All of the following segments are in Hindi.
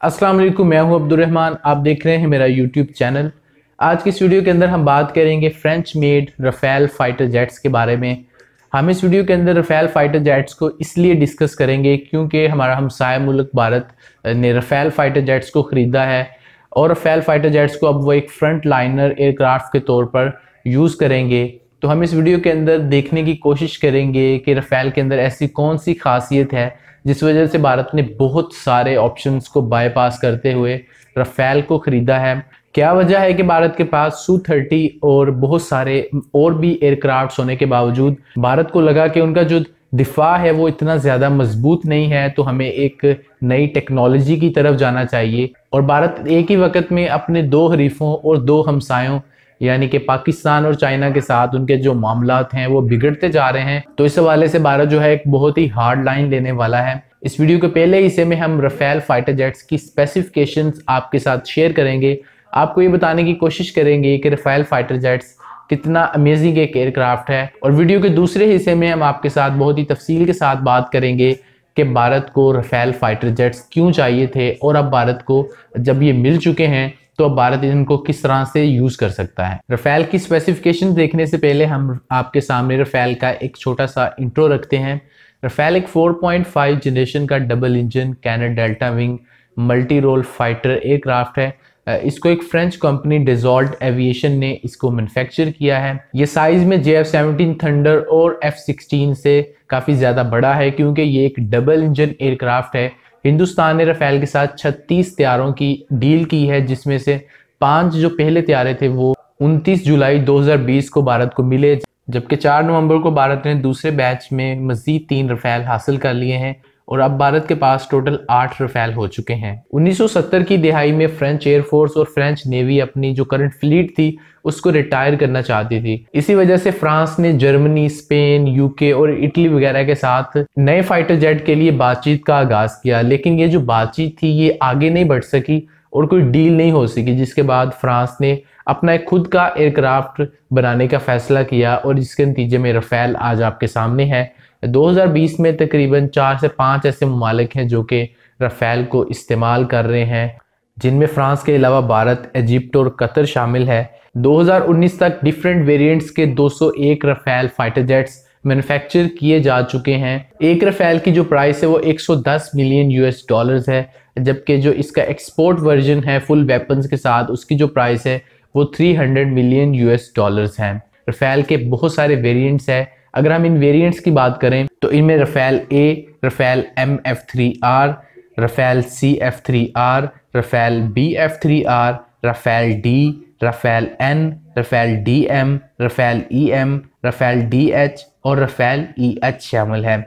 अस्सलाम वालेकुम, मैं हूँ अब्दुलरहमान। आप देख रहे हैं मेरा यूट्यूब चैनल आज की इस वीडियो के अंदर हम बात करेंगे French made Rafale fighter jets के बारे में। हम इस वीडियो के अंदर रफ़ेल फाइटर जेट्स को इसलिए डिस्कस करेंगे क्योंकि हमारा हमसाय मुल्क भारत ने रफ़ेल फाइटर जेट्स को ख़रीदा है और रफ़ेल फाइटर जेट्स को अब वो एक फ्रंट लाइनर एयरक्राफ्ट के तौर पर यूज़ करेंगे। तो हम इस वीडियो के अंदर देखने की कोशिश करेंगे कि रफ़ेल के अंदर ऐसी कौन सी खासियत है जिस वजह से भारत ने बहुत सारे ऑप्शंस को बाईपास करते हुए रफ़ेल को ख़रीदा है। क्या वजह है कि भारत के पास सू थर्टी और बहुत सारे और भी एयरक्राफ्ट होने के बावजूद भारत को लगा कि उनका जो दिफा है वो इतना ज़्यादा मज़बूत नहीं है तो हमें एक नई टेक्नोलॉजी की तरफ़ जाना चाहिए। और भारत एक ही वक्त में अपने दो हरीफों और दो हमसायों यानी कि पाकिस्तान और चाइना के साथ उनके जो मामला हैं, वो बिगड़ते जा रहे हैं। तो इस हवाले से भारत जो है एक बहुत ही हार्ड लाइन लेने वाला है। इस वीडियो के पहले हिस्से में हम रफेल फाइटर जेट्स की स्पेसिफिकेशंस आपके साथ शेयर करेंगे। आपको ये बताने की कोशिश करेंगे कि रफेल फाइटर जेट्स कितना अमेजिंग एक एयरक्राफ्ट है। और वीडियो के दूसरे हिस्से में हम आपके साथ बहुत ही तफसील के साथ बात करेंगे कि भारत को रफेल फाइटर जेट्स क्यों चाहिए थे और अब भारत को जब ये मिल चुके हैं तो अब भारत इनको किस तरह से यूज़ कर सकता है? रफेल की स्पेसिफिकेशन देखने से पहले हम आपके सामने रफेल का एक छोटा सा इंट्रो रखते हैं। रफेल एक 4.5 जनरेशन का double engine canard delta wing multi role fighter aircraft है इसको एक फ्रेंच कंपनी डिजॉल्ट एविएशन ने इसको मैन्युफैक्चर किया है। ये साइज़ में जे एफ़ सेवनटीन थंडर और एफ़ सिक्सटीन से काफ़ी ज़्यादा बड़ा है, क्योंकि ये एक डबल इंजन एयरक्राफ्ट है। हिंदुस्तान ने रफेल के साथ 36 त्यारों की डील की है, जिसमें से पाँच जो पहले त्यारे थे, वो 29 जुलाई 2020 को भारत को मिले, जबकि 4 नवंबर को भारत ने दूसरे बैच में मजीद तीन रफेल हासिल कर लिए हैं और अब भारत के पास टोटल आठ रफेल हो चुके हैं। 1970 की दिहाई में फ्रेंच एयरफोर्स और फ्रेंच नेवी अपनी जो करंट फ्लीट थी उसको रिटायर करना चाहती थी। इसी वजह से फ्रांस ने जर्मनी, स्पेन यूके और इटली वगैरह के साथ नए फाइटर जेट के लिए बातचीत का आगाज़ किया। लेकिन ये जो बातचीत थी, ये आगे नहीं बढ़ सकी और कोई डील नहीं हो सकी, जिसके बाद फ्रांस ने अपना एक खुद का एयरक्राफ्ट बनाने का फैसला किया और जिसके नतीजे में रफेल आज आपके सामने है। 2020 में तकरीबन चार से पाँच ऐसे ममालिक हैं जो कि रफेल को इस्तेमाल कर रहे हैं। जिनमें फ्रांस के अलावा भारत, इजिप्ट और कतर शामिल है। 2019 तक डिफरेंट वेरिएंट्स के 201 रफेल फाइटर जेट्स मैन्युफैक्चर किए जा चुके हैं। एक रफेल की जो प्राइस है वो 110 मिलियन यूएस डॉलर्स है, जबकि जो इसका एक्सपोर्ट वर्जन है फुल वेपन्स के साथ उसकी जो प्राइस है, वो 300 मिलियन यूएस डॉलर्स हैं। रफेल के बहुत सारे वेरिएंट्स हैं। अगर हम इन वेरिएंट्स की बात करें तो इनमें Rafale A Rafale M F three R Rafale C F three R Rafale B F three R Rafale D Rafale N Rafale D M Rafale E M Rafale D H और रफेल ई एच शामिल है।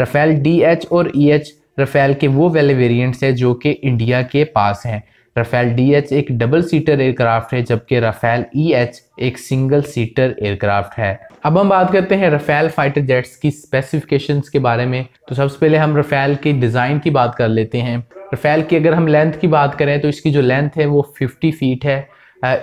रफेल डी एच और ई एच रफेल के वो वाले वेरियंट्स हैं जो कि इंडिया के पास हैं। रफेल डी एच एक डबल सीटर एयरक्राफ्ट है, जबकि रफेल एच एक सिंगल सीटर एयरक्राफ्ट है। अब हम बात करते हैं रफेल फाइटर जेट्स की स्पेसिफिकेशंस के बारे में। तो सबसे पहले हम रफेल के डिज़ाइन की बात कर लेते हैं। रफेल की अगर हम लेंथ की बात करें तो इसकी जो लेंथ है वो 50 फीट है।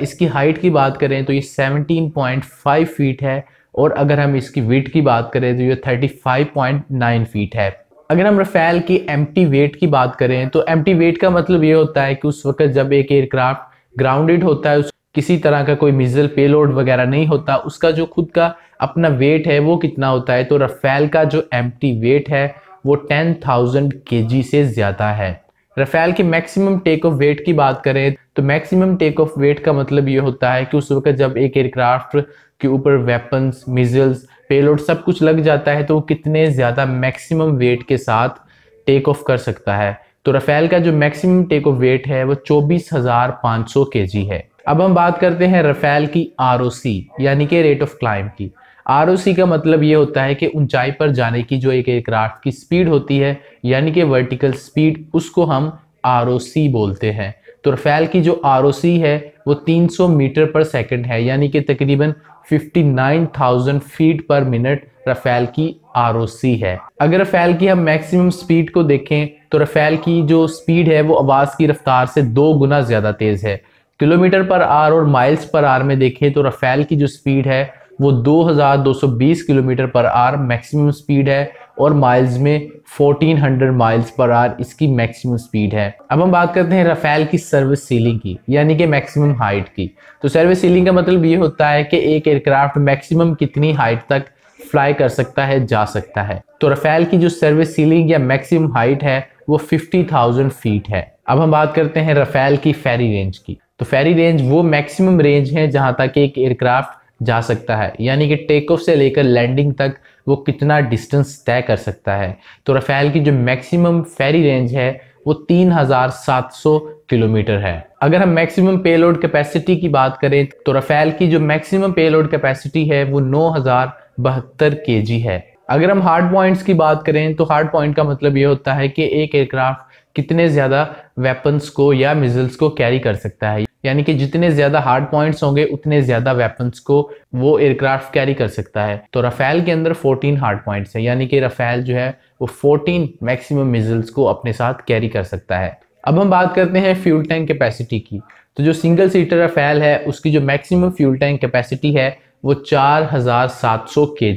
इसकी हाइट की बात करें तो ये 17.5 फीट है। और अगर हम इसकी वेट की बात करें तो ये 35.9 फीट है। अगर हम रफेल की एम वेट की बात करें तो एम वेट का मतलब ये होता है कि उस वक्त जब एक एयरक्राफ्ट ग्राउंडेड होता है किसी तरह का कोई मिजल पेलोड वगैरह नहीं होता, उसका जो खुद का अपना वेट है वो कितना होता है? तो रफेल का जो एम वेट है, वो टेन थाउज़ेंड के से ज़्यादा है। रफेल की मैक्सिमम टेक ऑफ़ वेट की बात करें तो मैक्सिमम टेक ऑफ़ वेट का मतलब ये होता है कि उस वक्त जब एक एयरक्राफ्ट के ऊपर वेपन्स मिजल्स पेलोड सब कुछ लग जाता है तो वो कितने ज़्यादा मैक्सिमम वेट के साथ टेक ऑफ़ कर सकता है। तो रफेल का जो मैक्सिमम टेक ऑफ़ वेट है, वो चौबीस हज़ार पाँच सौ के जी है। अब हम बात करते हैं रफेल की आरओसी यानी कि रेट ऑफ़ क्लाइम की। आरओसी का मतलब ये होता है कि ऊंचाई पर जाने की जो एक एयरक्राफ्ट की स्पीड होती है, यानी कि वर्टिकल स्पीड उसको हम आरओसी बोलते हैं। तो रफेल की जो आरओसी है वो 300 मीटर पर सेकंड है यानी कि तकरीबन 59,000 फीट पर मिनट रफेल की आरओसी है। अगर रफेल की हम मैक्सिमम स्पीड को देखें तो रफेल की जो स्पीड है वो आवाज़ की रफ्तार से दो गुना ज़्यादा तेज़ है। किलोमीटर पर आर और माइल्स पर आर में देखें तो रफेल की जो स्पीड है वो 2220 किलोमीटर पर आर मैक्सिमम स्पीड है। और माइल्स में 1400 माइल्स पर आर इसकी मैक्सिमम स्पीड है। अब हम बात करते हैं रफेल की सर्विस सीलिंग की यानी कि मैक्सिमम हाइट की। तो सर्विस सीलिंग का मतलब ये होता है कि एक एयरक्राफ्ट मैक्सिमम कितनी हाइट तक फ्लाई कर सकता है जा सकता है। तो रफेल की जो सर्विस सीलिंग या मैक्सिमम हाइट है वो 50,000 फीट है। अब हम बात करते हैं रफेल की फेरी रेंज की। तो फेरी रेंज वो मैक्सिमम रेंज है जहाँ तक एक एयरक्राफ्ट जा सकता है यानी कि टेक ऑफ़ से लेकर लैंडिंग तक वो कितना डिस्टेंस तय कर सकता है? तो रफेल की जो मैक्सिमम फेरी रेंज है, वो 3700 किलोमीटर है। अगर हम मैक्सिमम पेलोड कैपेसिटी की बात करें तो रफेल की जो मैक्सिमम पेलोड कैपेसिटी है, वो नौ हज़ार बहत्तर के है। अगर हम हार्ड पॉइंट्स की बात करें तो हार्ड पॉइंट का मतलब ये होता है कि एक एयरक्राफ्ट कितने ज़्यादा वेपन्स को या मिजल्स को कैरी कर सकता है। यानी कि जितने ज़्यादा हार्ड पॉइंट्स होंगे, उतने ज़्यादा वेपन्स को वो एयरक्राफ्ट कैरी कर सकता है। तो रफेल के अंदर 14 हार्ड पॉइंट्स है, यानी कि रफेल जो है, वो 14 मैक्सिमम मिजल्स को अपने साथ कैरी कर सकता है। अब हम बात करते हैं फ्यूल टैंक कैपेसिटी की। तो जो सिंगल सीटर रफेल है, उसकी जो मैक्सिमम फ्यूल टैंक कैपेसिटी है, वो चार हज़ार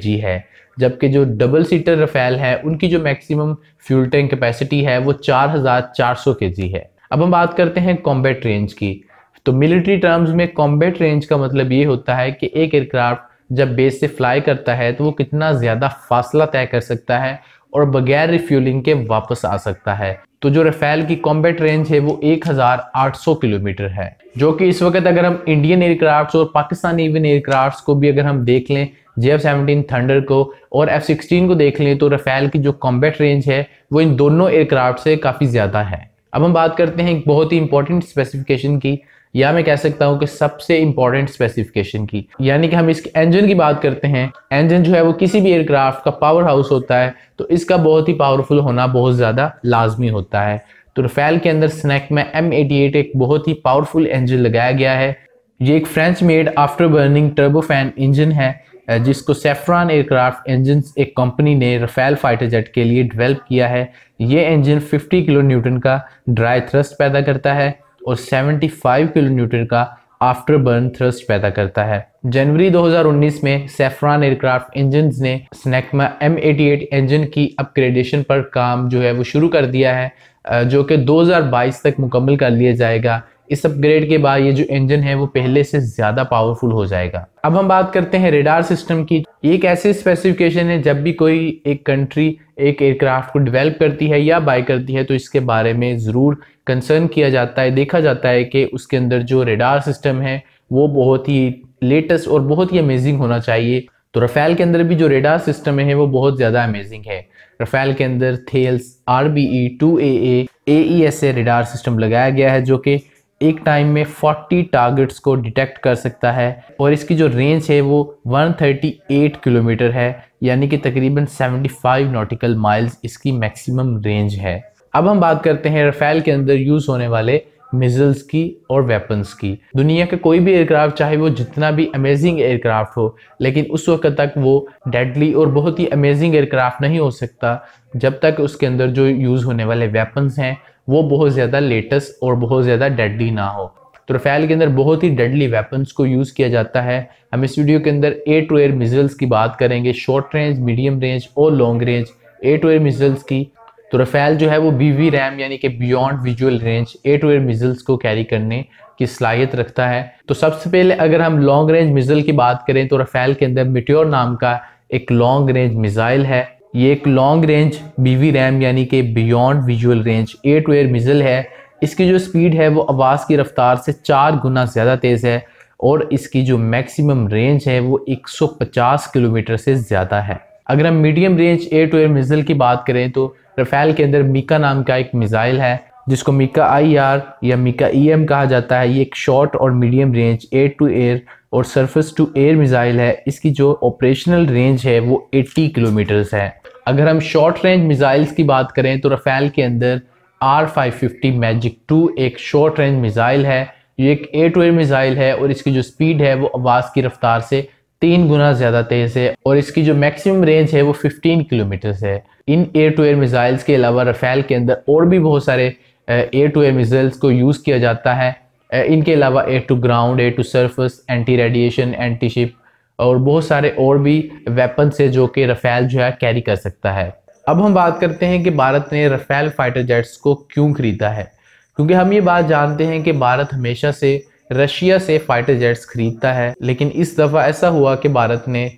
है। जबकि जो डबल सीटर रफेल है, उनकी जो मैक्सिमम फ्यूल टैंक कैपेसिटी है, वो 4400 केजी है। अब हम बात करते हैं कॉम्बैट रेंज की। तो मिलिट्री टर्म्स में कॉम्बैट रेंज का मतलब ये होता है कि एक एयरक्राफ्ट जब बेस से फ्लाई करता है तो वो कितना ज़्यादा फासला तय कर सकता है और बगैर रिफ्यूलिंग के वापस आ सकता है। तो जो रफेल की कॉम्बैट रेंज है, वो 1800 किलोमीटर है। जो कि इस वक्त अगर हम इंडियन एयरक्राफ्ट और पाकिस्तानी इवन एयरक्राफ्ट को भी अगर हम देख लें जे एफ़ सेवनटीन थंडर को और एफ़ सिक्सटीन को देख लें तो रफेल की जो कॉम्बैट रेंज है, वो इन दोनों एयरक्राफ्ट से काफ़ी ज़्यादा है। अब हम बात करते हैं एक बहुत ही इंपॉर्टेंट स्पेसिफिकेशन की या मैं कह सकता हूँ कि सबसे इंपॉर्टेंट स्पेसिफिकेशन की। यानी कि हम इसके इंजन की बात करते हैं। इंजन जो है वो किसी भी एयरक्राफ्ट का पावर हाउस होता है तो इसका बहुत ही पावरफुल होना बहुत ज़्यादा लाजमी होता है। तो रफेल के अंदर स्नैक में एम एक बहुत ही पावरफुल इंजन लगाया गया है। ये एक French made after burning turbofan engine है, जिसको सेफ्रान एयरक्राफ्ट इंजन एक कंपनी ने रफेल फाइटर जेट के लिए डेवलप किया है। ये इंजन 50 किलो न्यूटन का ड्राई थ्रस्ट पैदा करता है। और 75 किलो न्यूटन का आफ्टर बर्न थ्रस्ट पैदा करता है। जनवरी 2019 में सेफ्रान एयरक्राफ्ट इंजन ने स्नैकमा एम इंजन की अपग्रेडेशन पर काम जो है वो शुरू कर दिया है जो कि 2022 तक मुकम्मल कर लिया जाएगा। इस अपग्रेड के बाद ये जो इंजन है वो पहले से ज़्यादा पावरफुल हो जाएगा। अब हम बात करते हैं रेडार सिस्टम की। ये एक ऐसी स्पेसिफिकेशन है, जब भी कोई एक कंट्री एक एयरक्राफ्ट को डेवलप करती है या बाय करती है तो इसके बारे में ज़रूर कंसर्न किया जाता है, देखा जाता है कि उसके अंदर जो रेडार सिस्टम है, वो बहुत ही लेटेस्ट और बहुत ही अमेजिंग होना चाहिए। तो रफेल के अंदर भी जो रेडार सिस्टम है, वो बहुत ज़्यादा अमेजिंग है। रफेल के अंदर Thales R B E two A A S A radar system लगाया गया है, जो कि एक टाइम में 40 टारगेट्स को डिटेक्ट कर सकता है और इसकी जो रेंज है वो 138 किलोमीटर है, यानी कि तकरीबन 75 नॉटिकल माइल्स इसकी मैक्सिमम रेंज है। अब हम बात करते हैं रफेल के अंदर यूज़ होने वाले मिजल्स की और वेपन्स की। दुनिया का कोई भी एयरक्राफ्ट चाहे वो जितना भी अमेजिंग एयरक्राफ्ट हो, लेकिन उस वक्त तक वो डेडली और बहुत ही अमेजिंग एयरक्राफ्ट नहीं हो सकता, जब तक उसके अंदर जो यूज़ होने वाले वेपन्स हैं वो बहुत ज़्यादा लेटेस्ट और बहुत ज़्यादा डेडली ना हो। तो रफेल के अंदर बहुत ही डेडली वेपन्स को यूज़ किया जाता है। हम इस वीडियो के अंदर एयर टू एयर मिजल्स की बात करेंगे शॉर्ट रेंज मीडियम रेंज और long range air to air missiles की। तो रफेल जो है वो बी वी रैम यानी कि beyond visual range air to air missiles को कैरी करने की सलाहियत रखता है। तो सबसे पहले अगर हम लॉन्ग रेंज मिजल की बात करें तो रफेल के अंदर मिट्योर नाम का एक लॉन्ग रेंज मिज़ाइल है। ये एक लॉन्ग रेंज बीवी रैम यानी कि beyond visual range air to air missile है। इसकी जो स्पीड है वो आवाज़ की रफ्तार से चार गुना ज़्यादा तेज़ है और इसकी जो मैक्सिमम रेंज है वो 150 किलोमीटर से ज़्यादा है। अगर हम medium range air to air missile की बात करें तो रफेल के अंदर मीका नाम का एक मिज़ाइल है, जिसको मीका आई आर या मीका ई एम कहा जाता है। ये एक शॉर्ट और medium range air to air और सरफेस टू एयर मिज़ाइल है, इसकी जो ऑपरेशनल रेंज है वो 80 किलोमीटर्स है। अगर हम शॉर्ट रेंज मिज़ाइल्स की बात करें तो रफेल के अंदर R five fifty Magic two एक शॉर्ट रेंज मिज़ाइल है, ये एक एयर टू एयर मिज़ाइल है और इसकी जो स्पीड है वो आवाज़ की रफ्तार से तीन गुना ज़्यादा तेज़ है और इसकी जो मैक्सिमम रेंज है वो 15 किलोमीटर है। इन एयर टू एयर मिज़ाइल्स के अलावा रफेल के अंदर और भी बहुत सारे एयर टू एयर मिज़ाइल्स को यूज़ किया जाता है। इनके अलावा air to ground air to surface anti radiation anti ship और बहुत सारे और भी वेपन से जो कि रफेल जो है कैरी कर सकता है। अब हम बात करते हैं कि भारत ने रफेल फाइटर जेट्स को क्यों खरीदा है। क्योंकि हम ये बात जानते हैं कि भारत हमेशा से रशिया से फाइटर जेट्स खरीदता है, लेकिन इस दफ़ा ऐसा हुआ कि भारत ने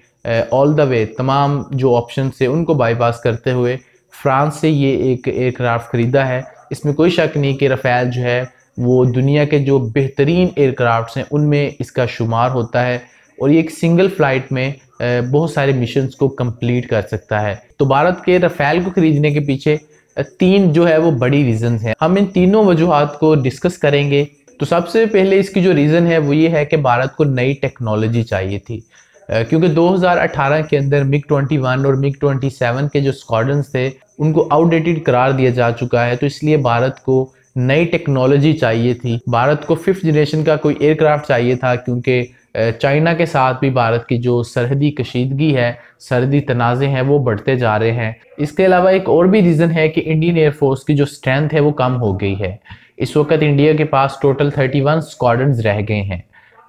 ऑल द वे तमाम जो ऑप्शन थे उनको बाईपास करते हुए फ्रांस से ये एक एयरक्राफ्ट ख़रीदा है। इसमें कोई शक नहीं कि रफ़ेल जो है वो दुनिया के जो बेहतरीन एयरक्राफ्ट हैं, उनमें इसका शुमार होता है और ये एक सिंगल फ़्लाइट में बहुत सारे मिशंस को कंप्लीट कर सकता है। तो भारत के रफ़ेल को ख़रीदने के पीछे तीन जो है वो बड़ी रीज़न हैं। हम इन तीनों वजूहत को डिस्कस करेंगे। तो सबसे पहले इसकी जो रीज़न है, वो ये है कि भारत को नई टेक्नोलॉजी चाहिए थी। क्योंकि 2018 के अंदर मिग 21 और मिग 27 के जो स्क्वाड्रंस थे, उनको आउटडेटेड करार दिया जा चुका है। तो इसलिए भारत को नई टेक्नोलॉजी चाहिए थी। भारत को फिफ्थ जनरेशन का कोई एयरक्राफ्ट चाहिए था, क्योंकि चाइना के साथ भी भारत की जो सरहदी कशीदगी है, सरहदी तनाज़े हैं, वो बढ़ते जा रहे हैं। इसके अलावा एक और भी रीज़न है कि इंडियन एयरफोर्स की जो स्ट्रेंथ है, वो कम हो गई है। इस वक्त इंडिया के पास टोटल 31 स्क्वाड्रन रह गए हैं।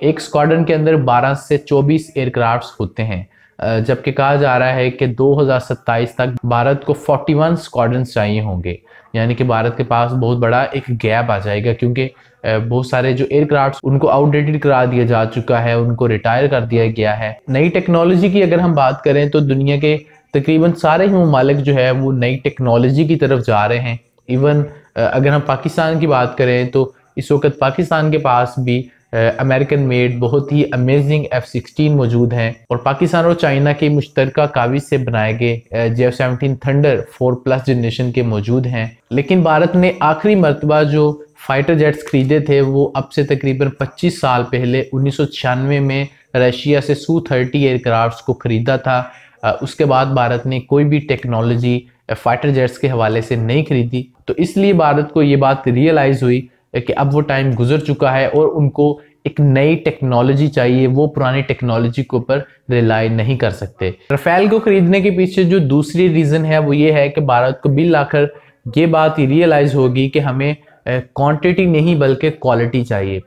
एक स्क्वाड्रन के अंदर 12 से 24 एयरक्राफ्ट होते हैं। जबकि कहा जा रहा है कि 2027 तक भारत को 41 स्क्वाड्रन चाहिए होंगे। यानी कि भारत के पास बहुत बड़ा एक गैप आ जाएगा क्योंकि बहुत सारे जो एयरक्राफ्ट उनको आउटडेटेड करा दिया जा चुका है, उनको रिटायर कर दिया गया है। नई टेक्नोलॉजी की अगर हम बात करें तो दुनिया के तकरीबन सारे ही ममालिक जो है, वो नई टेक्नोलॉजी की तरफ़ जा रहे हैं। इवन अगर हम पाकिस्तान की बात करें तो इस वक्त पाकिस्तान के पास भी अमेरिकन मेड बहुत ही अमेजिंग एफ़ सिक्सटीन मौजूद हैं और पाकिस्तान और चाइना के मुश्तर काविज से बनाए गए J F seventeen Thunder four plus generation के मौजूद हैं। लेकिन भारत ने आखिरी मरतबा जो फाइटर जेट्स खरीदे थे, वो अब से तकरीबन 25 साल पहले उन्नीस सौ छियानवे में रशिया से सू थर्टी एयरक्राफ्ट को ख़रीदा था। उसके बाद भारत ने कोई भी टेक्नोलॉजी फाइटर जेट्स के हवाले से नहीं खरीदी। तो इसलिए भारत को ये बात रियलाइज़ हुई कि अब वो टाइम गुजर चुका है और उनको एक नई टेक्नोलॉजी चाहिए, वो पुरानी टेक्नोलॉजी के ऊपर रिलाई नहीं कर सकते। रफेल को खरीदने के पीछे जो दूसरी रीज़न है, वो ये है कि भारत को बिल आखिर ये बात रियलाइज़ होगी कि हमें क्वांटिटी नहीं बल्कि क्वालिटी चाहिए।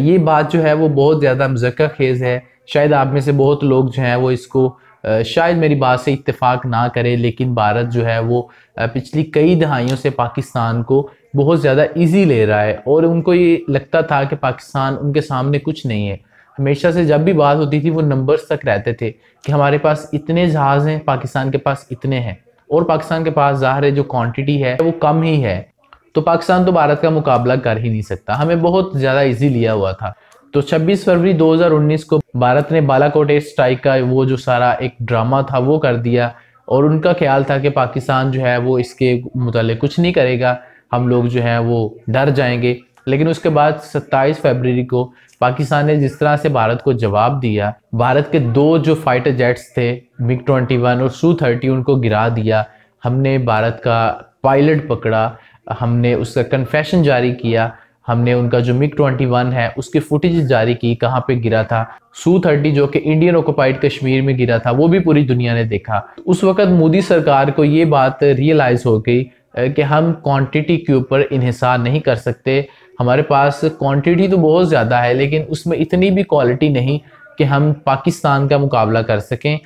ये बात जो है, वो बहुत ज़्यादा मज़क्का खेज़ है। शायद आप में से बहुत लोग जो हैं, वो इसको शायद मेरी बात से इत्तेफाक ना करे, लेकिन भारत जो है, वो पिछली कई दहाइयों से पाकिस्तान को बहुत ज़्यादा इजी ले रहा है और उनको ये लगता था कि पाकिस्तान उनके सामने कुछ नहीं है। हमेशा से जब भी बात होती थी, वो नंबर्स तक रहते थे कि हमारे पास इतने जहाज़ हैं, पाकिस्तान के पास इतने हैं और पाकिस्तान के पास ज़ाहिर है जो क्वांटिटी है, वो कम ही है। तो पाकिस्तान तो भारत का मुकाबला कर ही नहीं सकता। हमें बहुत ज़्यादा इजी लिया हुआ था। तो 26 फरवरी 2019 को भारत ने बालाकोट एयर स्ट्राइक का वो जो सारा एक ड्रामा था, वो कर दिया और उनका ख्याल था कि पाकिस्तान जो है, वो इसके मुतल कुछ नहीं करेगा। हम लोग जो है वो डर जाएँगे। लेकिन उसके बाद 27 फरवरी को पाकिस्तान ने जिस तरह से भारत को जवाब दिया, भारत के दो जो फाइटर जेट्स थे मिग 21 और सू 30 उनको गिरा दिया। हमने भारत का पायलट पकड़ा, हमने उसका कन्फेशन जारी किया, हमने उनका जो मिग 21 है, उसकी फुटेज जारी की, कहाँ पे गिरा था। सू थर्टी जो कि इंडियन ऑक्युपाइड कश्मीर में गिरा था, वो भी पूरी दुनिया ने देखा। उस वक्त मोदी सरकार को ये बात रियलाइज़ हो गई कि हम क्वांटिटी के ऊपर इहिसार नहीं कर सकते। हमारे पास क्वांटिटी तो बहुत ज़्यादा है, लेकिन उसमें इतनी भी क्वालिटी नहीं कि हम पाकिस्तान का मुकाबला कर सकें।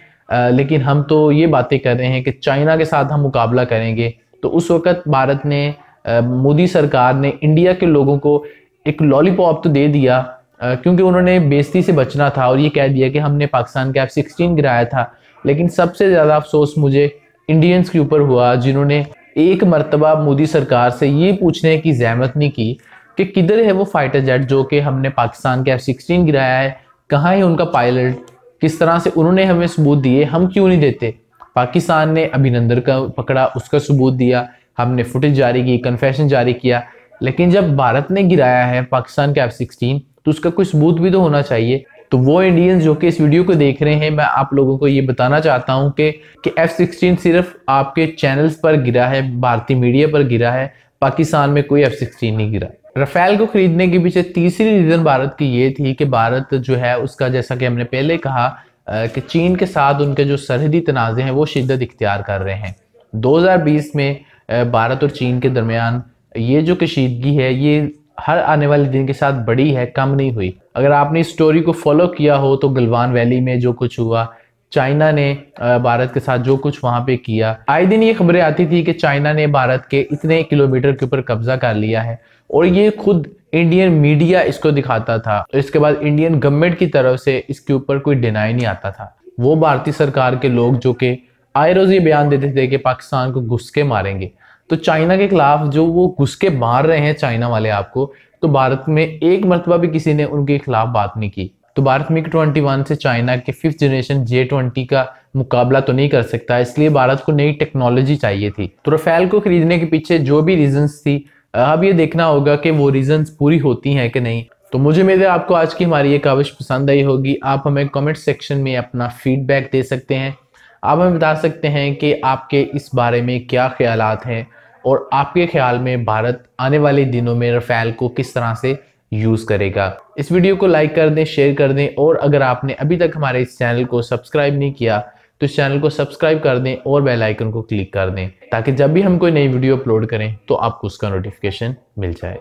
लेकिन हम तो ये बातें कर रहे हैं कि चाइना के साथ हम मुकाबला करेंगे। तो उस वक्त भारत ने मोदी सरकार ने इंडिया के लोगों को एक लॉलीपॉप तो दे दिया क्योंकि उन्होंने बेजती से बचना था और ये कह दिया कि हमने पाकिस्तान का एफ़ सिक्सटीन गिराया था। लेकिन सबसे ज़्यादा अफसोस मुझे इंडियंस के ऊपर हुआ, जिन्होंने एक मरतबा मोदी सरकार से ये पूछने की जहमत नहीं की कि किधर है वो फाइटर जेट जो कि हमने पाकिस्तान के एफ़ सिक्सटीन गिराया है, कहाँ है उनका पायलट किस तरह से उन्होंने हमें सबूत दिए, हम क्यों नहीं देते? पाकिस्तान ने अभिनंदन का पकड़ा, उसका सबूत दिया, हमने फुटेज जारी की कन्फेशन जारी किया, लेकिन जब भारत ने गिराया है पाकिस्तान के एफ़ सिक्सटीन तो उसका कोई सबूत भी तो होना चाहिए। तो वो इंडियंस जो कि इस वीडियो को देख रहे हैं, मैं आप लोगों को ये बताना चाहता हूँ कि कि एफ़ सिक्सटीन सिर्फ़ आपके चैनल्स पर गिरा है भारतीय मीडिया पर गिरा है, पाकिस्तान में कोई एफ़ सिक्सटीन नहीं गिरा। रफेल को खरीदने के पीछे तीसरी रीज़न भारत की ये थी कि भारत जो है, उसका जैसा कि हमने पहले कहा कि चीन के साथ उनके जो सरहदी तनाज़े हैं, वो शिद्दत इख्तियार कर रहे हैं। 2020 में भारत और चीन के दरमियान ये जो कशीदगी है, ये हर आने वाले दिन के साथ बड़ी है, कम नहीं हुई। अगर आपने इस स्टोरी को फॉलो किया हो तो गलवान वैली में जो कुछ हुआ, चाइना ने भारत के साथ जो कुछ वहाँ पे किया। आए दिन ये खबरें आती थी कि चाइना ने भारत के इतने किलोमीटर के ऊपर कब्जा कर लिया है, और ये खुद इंडियन मीडिया इसको दिखाता था। इसके बाद इंडियन गवर्नमेंट की तरफ़ से इसके ऊपर कोई डिनाई नहीं आता था। वो भारतीय सरकार के लोग जो कि आए रोज ये बयान देते थे कि पाकिस्तान को घुस के मारेंगे। तो चाइना के खिलाफ जो वो घुस के मार रहे हैं चाइना वाले आपको तो भारत में एक मरतबा भी किसी ने उनके खिलाफ बात नहीं की। तो भारत मिग ट्वेंटी वन से चाइना के फिफ्थ जनरेशन जे ट्वेंटी का मुकाबला तो नहीं कर सकता, इसलिए भारत को नई टेक्नोलॉजी चाहिए थी। तो रफेल को खरीदने के पीछे जो भी रीजंस थी, अब ये देखना होगा कि वो रीजंस पूरी होती हैं कि नहीं। तो मुझे मेरे आपको आज की हमारी ये काविश पसंद आई होगी। आप हमें कमेंट सेक्शन में अपना फीडबैक दे सकते हैं। आप हमें बता सकते हैं कि आपके इस बारे में क्या ख्याल हैं। और आपके ख्याल में भारत आने वाले दिनों में रफ़ेल को किस तरह से यूज़ करेगा? इस वीडियो को लाइक कर दें, शेयर कर दें और अगर आपने अभी तक हमारे इस चैनल को सब्सक्राइब नहीं किया तो इस चैनल को सब्सक्राइब कर दें और बेल आइकन को क्लिक कर दें ताकि जब भी हम कोई नई वीडियो अपलोड करें तो आपको उसका नोटिफिकेशन मिल जाए।